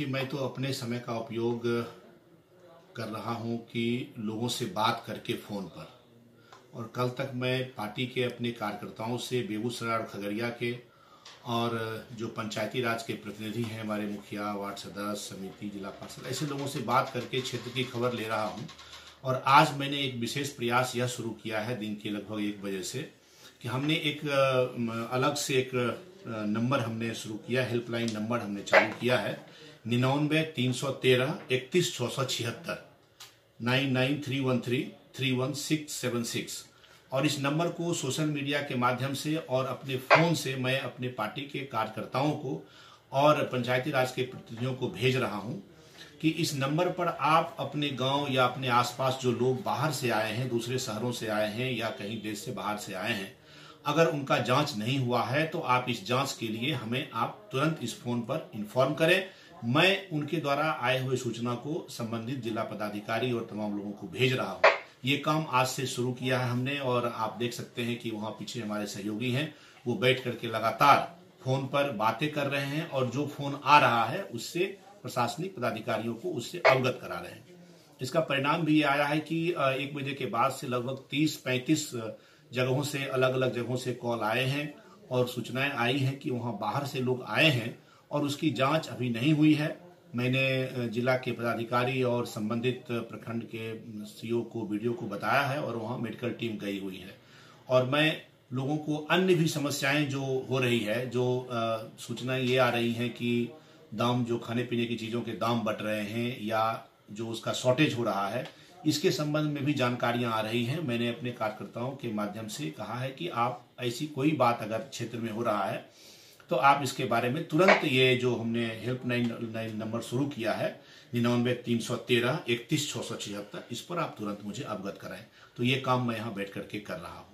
देखिए मैं तो अपने समय का उपयोग कर रहा हूँ कि लोगों से बात करके फ़ोन पर। और कल तक मैं पार्टी के अपने कार्यकर्ताओं से, बेगूसराय और खगड़िया के और जो पंचायती राज के प्रतिनिधि हैं, हमारे मुखिया, वार्ड सदस्य, समिति, जिला पार्षद, ऐसे लोगों से बात करके क्षेत्र की खबर ले रहा हूँ। और आज मैंने एक विशेष प्रयास यह शुरू किया है दिन के लगभग एक बजे से कि हमने एक अलग से एक नंबर हमने शुरू किया, हेल्पलाइन नंबर हमने चालू किया है। निन्यानवे तीन सौ तेरह इकतीस छः सौ छिहत्तर, nine nine three one three three one six seven six. और इस नंबर को सोशल मीडिया के माध्यम से और अपने फ़ोन से मैं अपने पार्टी के कार्यकर्ताओं को और पंचायती राज के प्रतिनिधियों को भेज रहा हूँ कि इस नंबर पर आप अपने गाँव या अपने आसपास जो लोग बाहर से आए हैं, दूसरे शहरों से आए हैं या कहीं देश से बाहर से आए हैं, अगर उनका जाँच नहीं हुआ है तो आप इस जाँच के लिए हमें आप तुरंत इस फ़ोन पर इन्फॉर्म करें। मैं उनके द्वारा आए हुए सूचना को संबंधित जिला पदाधिकारी और तमाम लोगों को भेज रहा हूँ। ये काम आज से शुरू किया है हमने और आप देख सकते हैं कि वहाँ पीछे हमारे सहयोगी हैं। वो बैठ करके लगातार फ़ोन पर बातें कर रहे हैं और जो फ़ोन आ रहा है उससे प्रशासनिक पदाधिकारियों को उससे अवगत करा रहे हैं। इसका परिणाम भी ये आया है कि एक बजे के बाद से लगभग 30-35 जगहों से अलग अलग जगहों से कॉल आए हैं और सूचनाएँ आई हैं कि वहाँ बाहर से लोग आए हैं। और उसकी जाँच अभी नहीं हुई है। मैंने जिला के पदाधिकारी और संबंधित प्रखंड के सीओ को वीडियो को बताया है और वहाँ मेडिकल टीम गई हुई है। और मैं लोगों को अन्य भी समस्याएँ जो हो रही है, जो सूचनाएँ ये आ रही हैं कि दाम, जो खाने पीने की चीज़ों के दाम बढ़ रहे हैं या जो उसका शॉर्टेज हो रहा है, इसके संबंध में भी जानकारियाँ आ रही हैं। मैंने अपने कार्यकर्ताओं के माध्यम से कहा है कि आप ऐसी कोई बात अगर क्षेत्र में हो रहा है तो आप इसके बारे में तुरंत ये जो हमने हेल्पलाइन लाइन नंबर शुरू किया है, निन्यानवे, तीन सौ तेरह, इकतीस छः सौ छिहत्तर, इस पर आप तुरंत मुझे अवगत कराएँ। तो ये काम मैं यहाँ बैठ करके कर रहा हूँ।